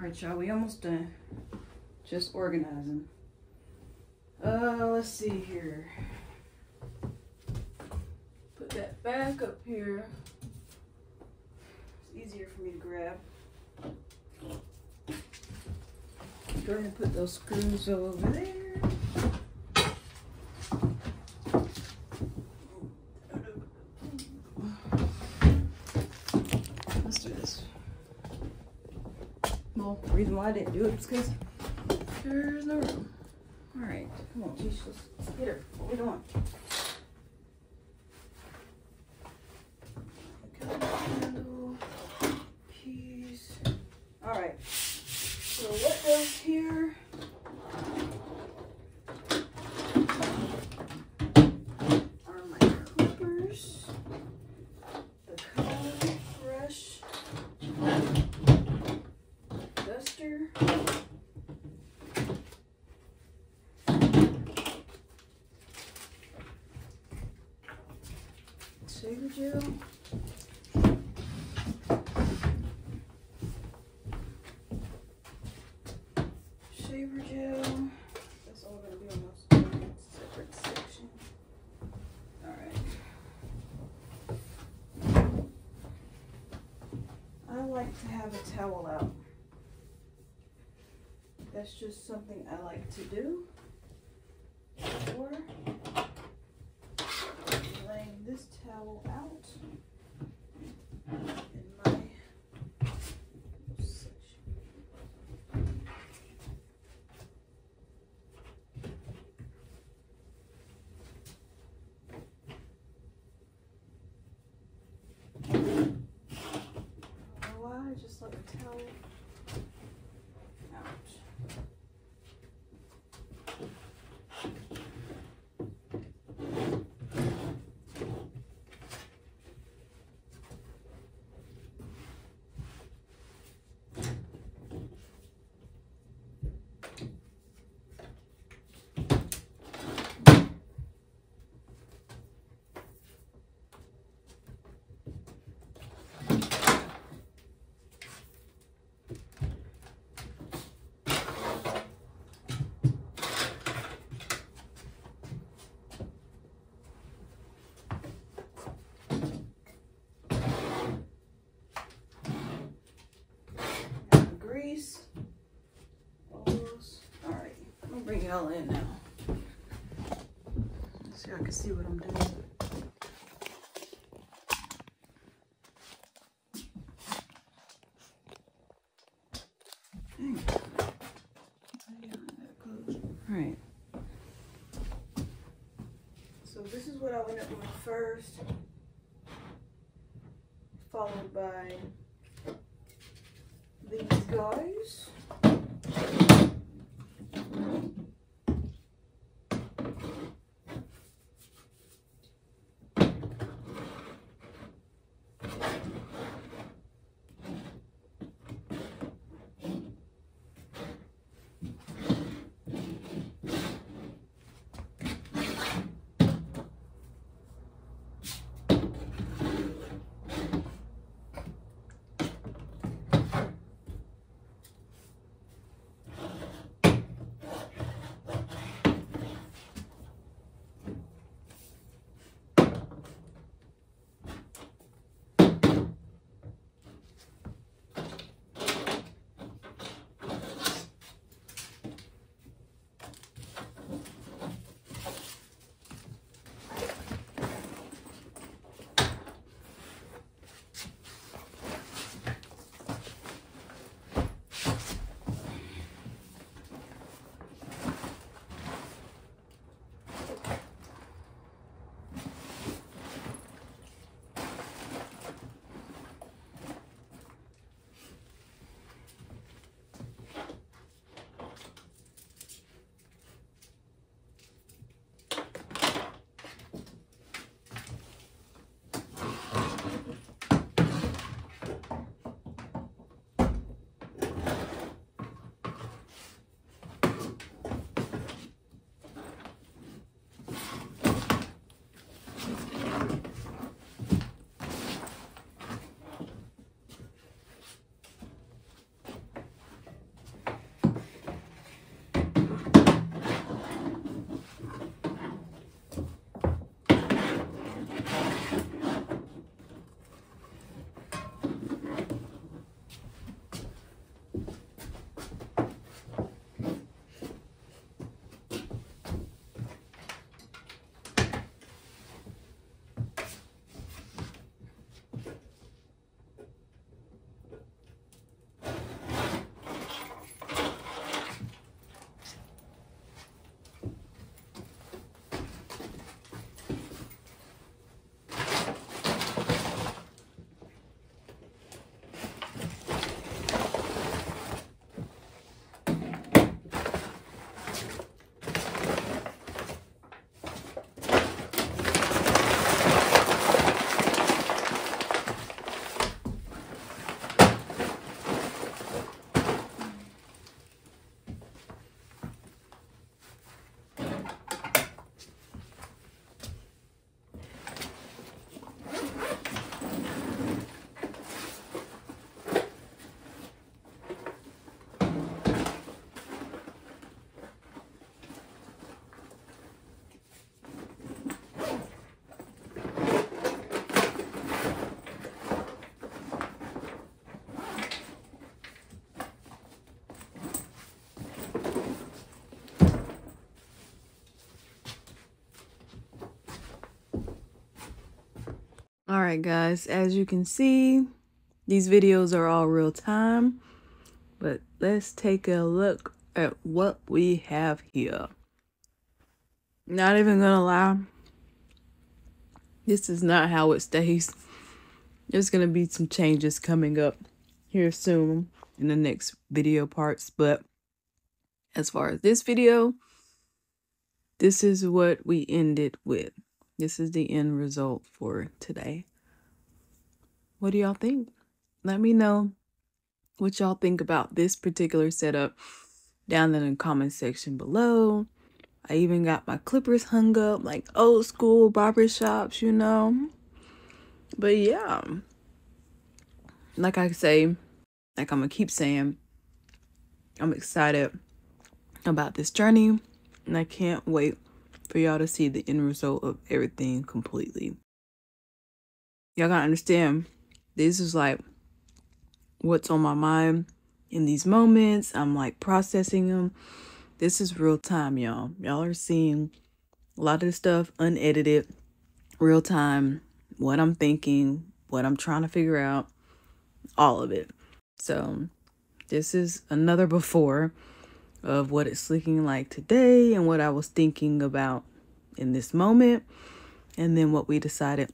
All right, y'all, we almost done. Just organizing. Uh, let's see here. Put that back up here. It's easier for me to grab. Go ahead and put those screws over there. Let's do this. The reason why I didn't do it is because there's no room. All right, come on, let's get her. What we doing? Handle, keys. All right. So what goes here? Are my clippers, the color brush, duster. Shaver gel. Shaver gel. That's all gonna be on those separate section. Alright. I like to have a towel out. That's just something I like to do. Or this towel out in my section. I don't know why, I just let the towel out. Got the grease. All those. All right, Bring y'all in now. So I can see what I'm doing. All right. So this is what I went up with first, followed by these guys. All right, guys, as you can see, these videos are all real time, but let's take a look at what we have here. Not even gonna lie, this is not how it stays. There's gonna be some changes coming up here soon in the next video parts, but as far as this video, this is what we ended with. This is the end result for today. What do y'all think? Let me know what y'all think about this particular setup down in the comment section below. I even got my clippers hung up like old school barber shops, you know. But yeah, like I say, like I'm gonna keep saying, I'm excited about this journey and I can't wait for y'all to see the end result of everything completely. Y'all gotta understand, this is like what's on my mind in these moments. I'm like processing them. This is real time, y'all. Y'all are seeing a lot of the stuff unedited, real time, what I'm thinking, what I'm trying to figure out, all of it. So, this is another before of what it's looking like today and what I was thinking about in this moment, and then what we decided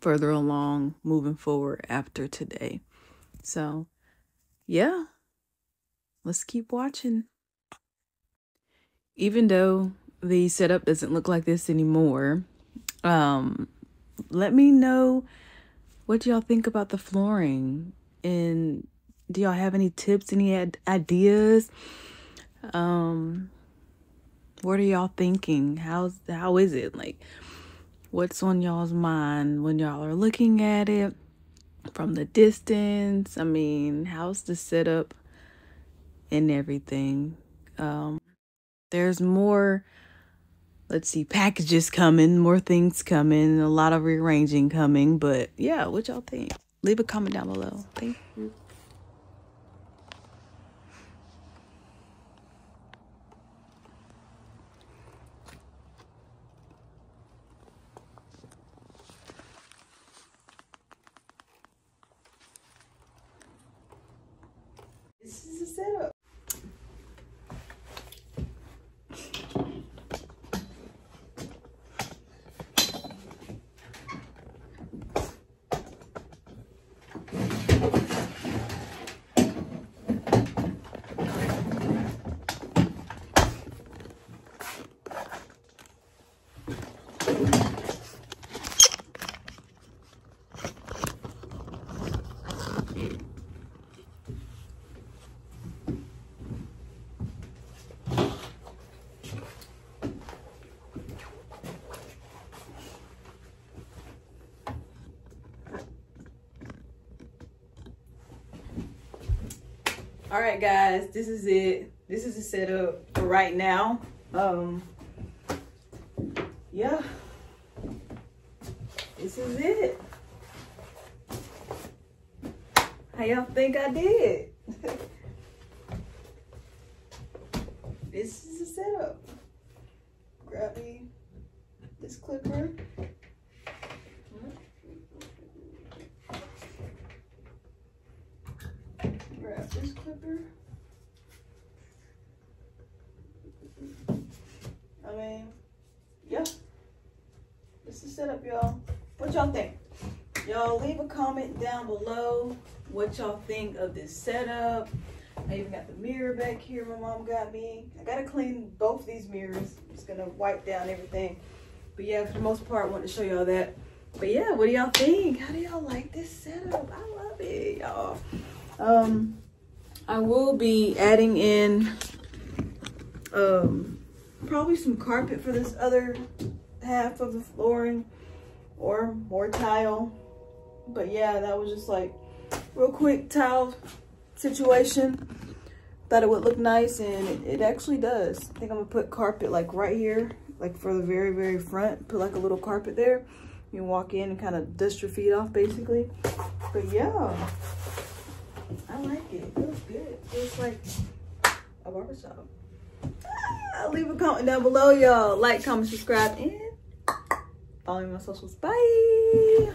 further along moving forward after today. So, yeah, let's keep watching. Even though the setup doesn't look like this anymore, um, let me know what y'all think about the flooring and do y'all have any tips any ideas um, what are y'all thinking? How's how is it? Like what's on y'all's mind when y'all are looking at it from the distance? I mean, how's the setup and everything? Um, there's more let's see packages coming more things coming a lot of rearranging coming but yeah what y'all think leave a comment down below thank you this is a setup. All right guys this is it. This is the setup for right now. Um yeah. This is it. How y'all think i did? This is the setup. Grab me this clipper clipper. I mean, yeah. This is set up, y'all. What y'all think? Y'all leave a comment down below what y'all think of this setup. I even got the mirror back here my mom got me. I gotta clean both these mirrors. Just gonna wipe down everything. But yeah, for the most part, I want to show y'all that. But yeah, what do y'all think? How do y'all like this setup? I love it, y'all. Um, I will be adding in um, probably some carpet for this other half of the flooring or more tile. But yeah, that was just like real quick tile situation. Thought it would look nice and it, it actually does. I think I'm gonna put carpet like right here, like for the very, very front. Put like a little carpet there. You walk in and kind of dust your feet off basically. But yeah, I like it. It feels good. Feels like a barbershop. Ah, leave a comment down below, y'all. Like, comment, subscribe, and follow me on my socials. Bye.